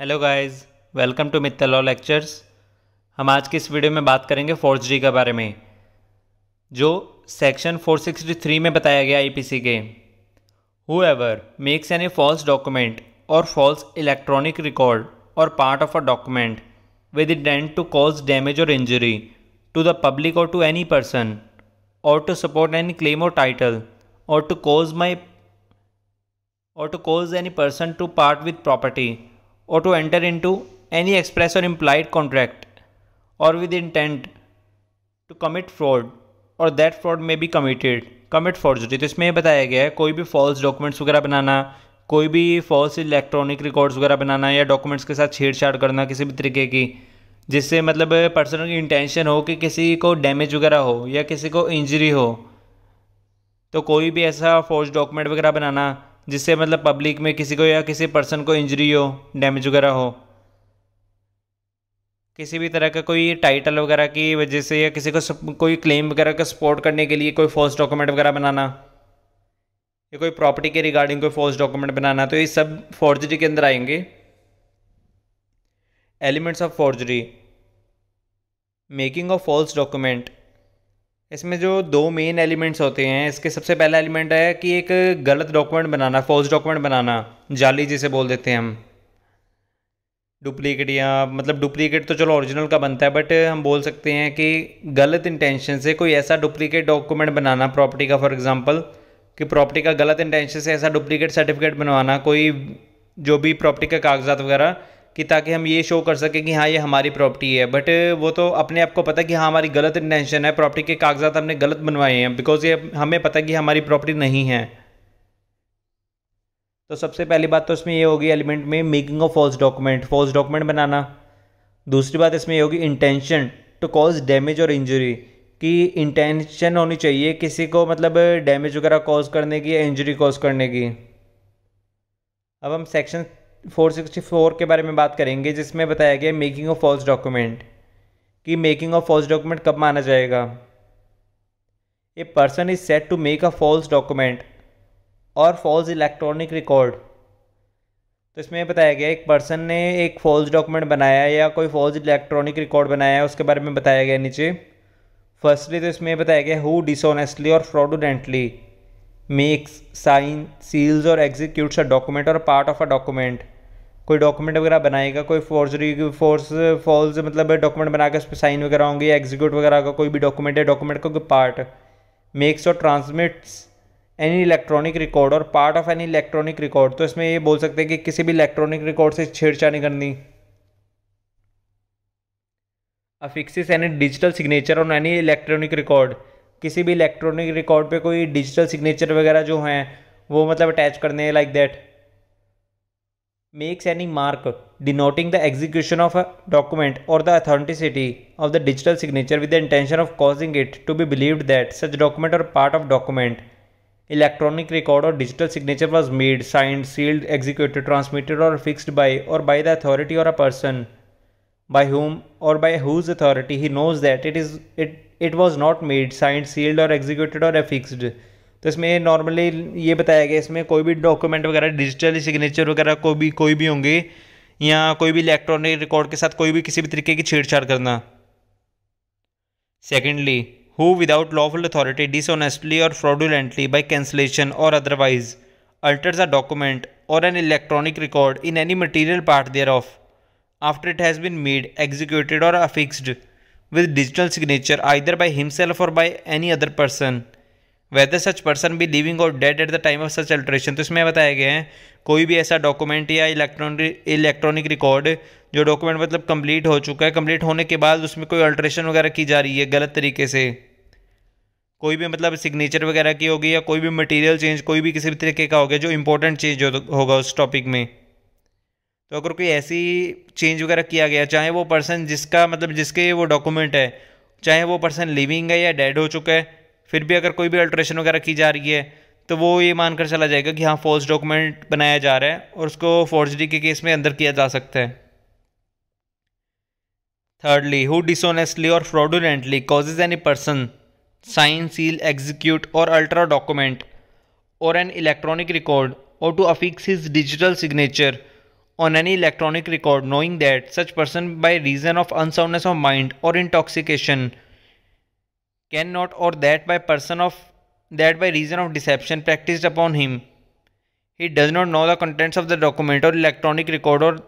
Hello guys welcome to Mittal law lectures हम आज की इस वीडियो में बात करेंगे फोर्जरी के बारे में, जो सेक्शन 463 में बताया गया आईपीसी के। Whoever makes any false document or false electronic record or part of a document with intent to cause damage or injury to the public or to any person or to support any claim or title or to cause my or to cause any person to part with property or to enter into any express or implied contract or with intent to commit fraud और that fraud में be committed commit forgery तो इसमें ये बताया गया है, कोई भी फॉल्स डॉक्यूमेंट्स वगैरह बनाना, कोई भी फॉल्स इलेक्ट्रॉनिक रिकॉर्ड्स वगैरह बनाना या डॉक्यूमेंट्स के साथ छेड़छाड़ करना किसी भी तरीके की, जिससे मतलब पर्सन की इंटेंशन हो कि किसी को डैमेज वगैरह हो या किसी को इंजरी हो तो कोई भी ऐसा फॉल्स डॉक्यूमेंट वगैरह बनाना जिससे मतलब पब्लिक में किसी को या किसी पर्सन को इंजरी हो डैमेज वगैरह हो, किसी भी तरह का कोई टाइटल वगैरह की वजह से या किसी को कोई क्लेम वगैरह का सपोर्ट करने के लिए कोई फॉल्स डॉक्यूमेंट वगैरह बनाना, या कोई प्रॉपर्टी के रिगार्डिंग कोई फॉल्स डॉक्यूमेंट बनाना तो ये सब फॉर्जरी के अंदर आएँगे। Elements of forgery making of false document इसमें जो दो मेन एलिमेंट्स होते हैं, इसके सबसे पहला एलिमेंट है कि एक गलत डॉक्यूमेंट बनाना फॉल्स डॉक्यूमेंट बनाना, जाली जिसे बोल देते हैं हम। डुप्लीकेट या मतलब डुप्लीकेट तो चलो ओरिजिनल का बनता है बट हम बोल सकते हैं कि गलत इंटेंशन से कोई ऐसा डुप्लीकेट डॉक्यूमेंट बनाना प्रॉपर्टी का फॉर एग्जांपल कि प्रॉपर्टी का गलत इंटेंशन से ऐसा डुप्लीकेट सर्टिफिकेट बनवाना, कोई जो भी प्रॉपर्टी का कागजात वगैरह कि ताकि हम ये शो कर सकें कि हाँ ये हमारी प्रॉपर्टी है। बट वो तो अपने आप को पता है कि हाँ हमारी गलत इंटेंशन है। प्रॉपर्टी के कागजात हमने गलत बनवाए हैं। बिकॉज़ ये हमें पता है कि हमारी प्रॉपर्टी नहीं है। तो सबसे पहली बात तो इसमें ये होगी एलिमेंट में making of false document false document बनाना। दूसरी बात इसमें ये होगी intention to cause damage or injury कि इंटेंशन होनी चाहिए किसी को मतलब डैमेज वगैरह कॉज करने की या इंजरी कॉज करने की। अब हम सेक्शन 464 के बारे में बात करेंगे, जिसमें बताया गया मेकिंग ऑफ़ फॉल्स डॉक्यूमेंट, कि मेकिंग ऑफ़ फॉल्स डॉक्यूमेंट कब माना जाएगा। A person is said to make a false document or false electronic record. तो इसमें बताया गया, एक पर्सन ने एक फॉल्स डॉक्यूमेंट बनाया या कोई फॉल्स इलेक्ट्रॉनिक रिकॉर्ड बनाया है, उसके बारे में बताया गया नीचे। फर्स्टली तो इसमें बताया गया हु डिसऑनेस्टली और fraudulently makes sign seals or executes a document or part of a document कोई डॉक्यूमेंट वगैरह बनाएगा, कोई फोर्जरी फोर्स फॉल्स मतलब डॉक्यूमेंट बना के उस पर साइन वगैरह होंगे या एग्जीक्यूट वगैरह का कोई भी डॉक्यूमेंट है डॉक्यूमेंट का कोई part makes or transmits any electronic record or part of any electronic record तो इसमें ये बोल सकते हैं कि किसी भी इलेक्ट्रॉनिक रिकॉर्ड से छेड़छाड़ नहीं करनी। Affixes any digital signature on any electronic record किसी भी इलेक्ट्रॉनिक रिकॉर्ड पे कोई डिजिटल सिग्नेचर वगैरह जो हैं, वो मतलब अटैच करने like that makes any mark denoting the execution of a document or the authenticity of the digital signature with the intention of causing it to be believed that such document or part of document electronic record or digital signature was made signed sealed executed transmitted or fixed by or by the authority or a person by whom or by whose authority he knows that it is it it was not made signed sealed or executed or affixed तो इसमें normally ये बताया गया, इसमें कोई भी document वगैरह digital signature वगैरह कोई भी कोई भी होंगे, या कोई भी इलेक्ट्रॉनिक रिकॉर्ड के साथ कोई भी किसी भी तरीके की छेड़छाड़ करना। Secondly who without lawful authority dishonestly or fraudulently by cancellation or otherwise alters a document or an electronic record in any material part thereof after it has been made executed or affixed with digital signature either by himself or by any other person whether such person be living or dead at the time of such alteration तो इसमें बताया गया है, कोई भी ऐसा document या electronic electronic record जो डॉक्यूमेंट मतलब कंप्लीट हो चुका है कंप्लीट होने के बाद उसमें कोई अल्ट्रेशन वगैरह की जा रही है गलत तरीके से? कोई भी मतलब सिग्नेचर वगैरह की होगी या कोई भी मटेरियल चेंज कोई भी किसी भी तरीके का हो गया जो इंपॉर्टेंट चेंज होगा उस टॉपिक में। तो अगर कोई ऐसी चेंज वगैरह किया गया, चाहे वो पर्सन जिसका मतलब जिसके वो डॉक्यूमेंट है, चाहे वो पर्सन लिविंग है या डेड हो चुका है फिर भी अगर कोई भी अल्ट्रेशन वगैरह की जा रही है तो वो ये मानकर चला जाएगा कि हाँ फॉल्स डॉक्यूमेंट बनाया जा रहा है और उसको फोर्जरी के केस में अंदर किया जा सकता है। Thirdly who dishonestly or fraudulently causes any person sign seal execute or alter document or an electronic record or to affix his digital signature on any electronic record, knowing that such person by reason of unsoundness of mind or intoxication cannot or that by person of that by reason of deception practiced upon him he does not know the contents of the document or electronic record or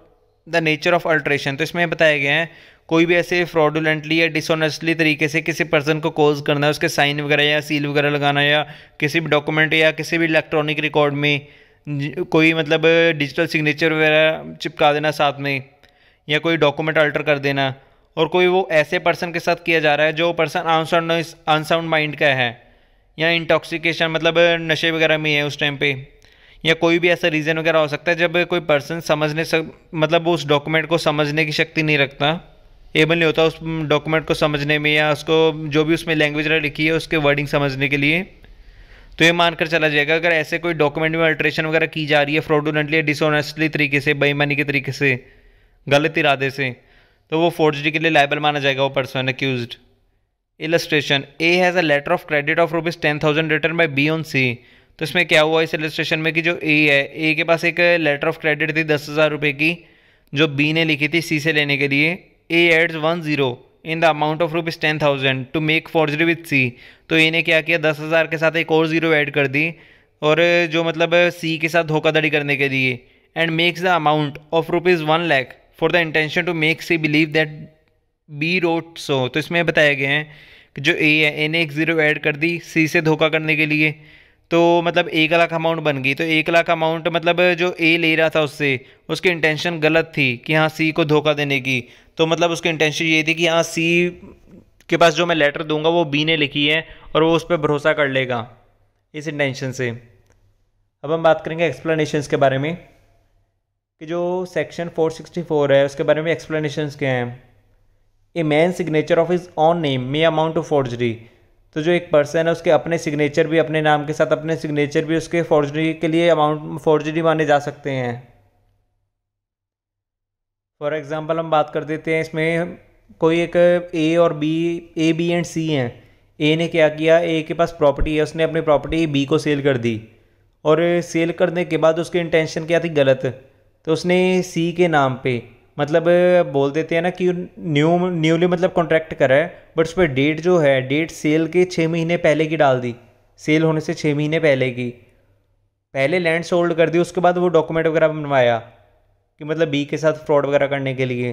the nature of alteration तो इसमें बताया गया है, कोई भी ऐसे fraudulently या dishonestly तरीके से किसी पर्सन को कोज करना है उसके साइन वगैरह या सील वगैरह लगाना या किसी भी डॉक्यूमेंट या किसी भी इलेक्ट्रॉनिक रिकॉर्ड में कोई मतलब डिजिटल सिग्नेचर वगैरह चिपका देना साथ में या कोई डॉक्यूमेंट अल्टर कर देना और कोई वो ऐसे पर्सन के साथ किया जा रहा है जो पर्सन अनसाउंड अनसाउंड माइंड का है, या इंटॉक्सिकेशन मतलब नशे वगैरह में है उस टाइम पे, या कोई भी ऐसा रीज़न वगैरह हो सकता है जब कोई पर्सन समझने सक मतलब उस डॉक्यूमेंट को समझने की शक्ति नहीं रखता एबल नहीं होता उस डॉक्यूमेंट को समझने में या उसको जो भी उसमें लैंग्वेज लिखी है उसके वर्डिंग समझने के लिए तो ये मानकर चला जाएगा। अगर ऐसे कोई डॉक्यूमेंट में अल्ट्रेशन वगैरह की जा रही है फ्रॉडुलेंटली डिसऑनेस्टली तरीके से, बेईमानी के तरीके से, गलत इरादे से तो वो फोर्जरी के लिए लाइबल माना जाएगा, वो person accused illustration A has a letter of credit of rupees ten thousand written by B on C तो इसमें क्या हुआ इस इलस्ट्रेशन में कि जो ए है ए के पास एक लेटर ऑफ़ क्रेडिट थी दस हज़ार रुपये की, जो बी ने लिखी थी सी से लेने के लिए. A adds one zero in the amount of rupees ten thousand to make forgery with C तो ए ने क्या किया, दस हज़ार के साथ एक और ज़ीरो ऐड कर दी और जो मतलब सी के साथ धोखाधड़ी करने के लिए and makes the amount of rupees one lakh for the intention to make C believe that B wrote so तो इसमें बताया गया है कि जो ए है ए ने एक ज़ीरो ऐड कर दी सी से धोखा करने के लिए। तो मतलब एक लाख अमाउंट बन गई। तो एक लाख अमाउंट मतलब जो ए ले रहा था उससे, उसकी इंटेंशन गलत थी कि हाँ सी को धोखा देने की। तो मतलब उसकी इंटेंशन ये थी कि हाँ सी के पास जो मैं लेटर दूँगा वो बी ने लिखी है और वो उस पर भरोसा कर लेगा इस इंटेंशन से। अब हम बात करेंगे एक्सप्लेनेशंस के बारे में। कि जो सेक्शन 464 है, उसके बारे में एक्सप्लेनेशंस क्या हैं? A man signature of is on name may amount of forgery तो जो एक पर्सन है, उसके अपने सिग्नेचर भी, अपने नाम के साथ अपने सिग्नेचर भी, उसके फॉर्जरी के लिए अमाउंट फॉर्जरी माने जा सकते हैं। फॉर एग्ज़ाम्पल हम बात कर देते हैं, इसमें कोई एक ए और B A B and C हैं। ए ने क्या किया? ए के पास प्रॉपर्टी है, उसने अपनी प्रॉपर्टी बी को सेल कर दी। और सेल करने के बाद उसकी इंटेंशन क्या थी? गलत। तो उसने सी के नाम पे मतलब बोल देते हैं ना कि न्यू न्यूली मतलब कॉन्ट्रैक्ट करा है बट उस पर डेट जो है डेट सेल के छः महीने पहले की डाल दी। सेल होने से छः महीने पहले की। पहले लैंड सोल्ड कर दी, उसके बाद वो डॉक्यूमेंट वगैरह बनवाया कि मतलब बी के साथ फ्रॉड वगैरह करने के लिए,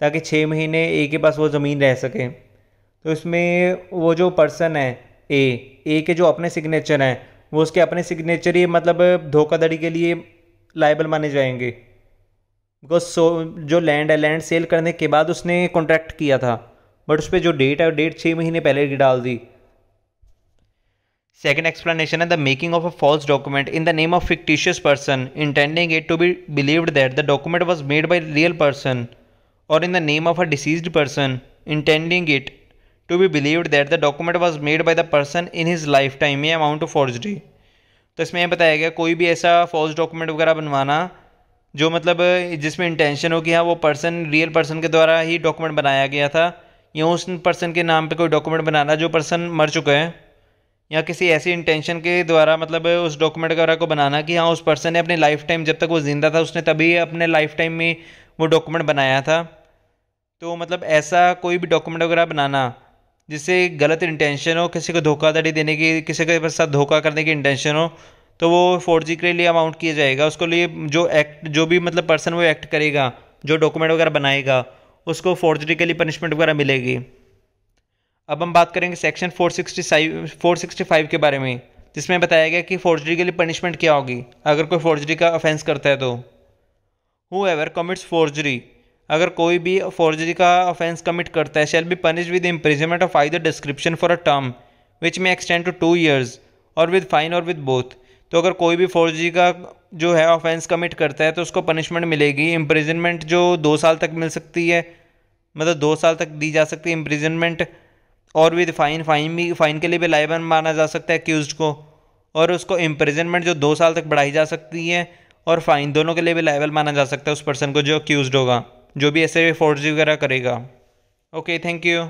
ताकि छः महीने ए के पास वो ज़मीन रह सके। तो इसमें वो जो पर्सन है ए ए के जो अपने सिग्नेचर हैं, वो उसके अपने सिग्नेचर ही मतलब धोखाधड़ी के लिए लाइबल माने जाएँगे। बिकॉज़ सो जो लैंड है लैंड सेल करने के बाद उसने कॉन्ट्रैक्ट किया था। बट उस पर जो डेट है डेट छः महीने पहले की डाल दी। सेकेंड एक्सप्लेनेशन है the making of a false document in the name of fictitious person intending it to be believed that the document was made by real person or in the name of a deceased person intending it to be believed that the document was made by the person in his lifetime ये amount of forgery तो इसमें यह बताया गया, कोई भी ऐसा false document वगैरह बनवाना जो मतलब जिसमें इंटेंशन हो कि हाँ वो पर्सन रियल पर्सन के द्वारा ही डॉक्यूमेंट बनाया गया था, या उस पर्सन के नाम पे कोई डॉक्यूमेंट बनाना जो पर्सन मर चुका है, या किसी ऐसी इंटेंशन के द्वारा मतलब उस डॉक्यूमेंट वगैरह को बनाना कि हाँ उस पर्सन ने अपने लाइफ टाइम जब तक वो ज़िंदा था, उसने तभी अपने लाइफ टाइम में वो डॉक्यूमेंट बनाया था। तो मतलब ऐसा कोई भी डॉक्यूमेंट वगैरह बनाना जिससे गलत इंटेंशन हो, किसी को धोखाधड़ी देने की, किसी के साथ धोखा करने की इंटेंशन हो तो वो फोर जी के लिए अमाउंट किया जाएगा। उसको लिए जो एक्ट जो भी मतलब पर्सन वो एक्ट करेगा, जो डॉक्यूमेंट वगैरह बनाएगा, उसको फोर्जरी के लिए पनिशमेंट वगैरह मिलेगी। अब हम बात करेंगे section four sixty four sixty five के बारे में, जिसमें बताया गया कि फोर्जरी के लिए पनिशमेंट क्या होगी। अगर कोई फोर्जरी का ऑफेंस करता है तो। हु एवर कमिट्स फोर्जरी अगर कोई भी फोर्जरी का ऑफेंस कमिट करता है shall be punish with imprisonment of I the description for a term which may extend to two years or with fine or with both तो अगर कोई भी फौजी का जो है ऑफेंस कमिट करता है तो उसको पनिशमेंट मिलेगी। इम्प्रिजनमेंट जो दो साल तक मिल सकती है मतलब दो साल तक दी जा सकती है imprisonment or with fine fine भी फाइन के लिए भी लाइबन माना जा सकता है अक्यूज़ को, और उसको इम्प्रिजनमेंट जो दो साल तक बढ़ाई जा सकती है, और फाइन दोनों के लिए भी लाइबल माना जा सकता है उस पर्सन को जो अक्यूज़ होगा। जो भी ऐसे फोर्जी वगैरह करेगा। Okay thank you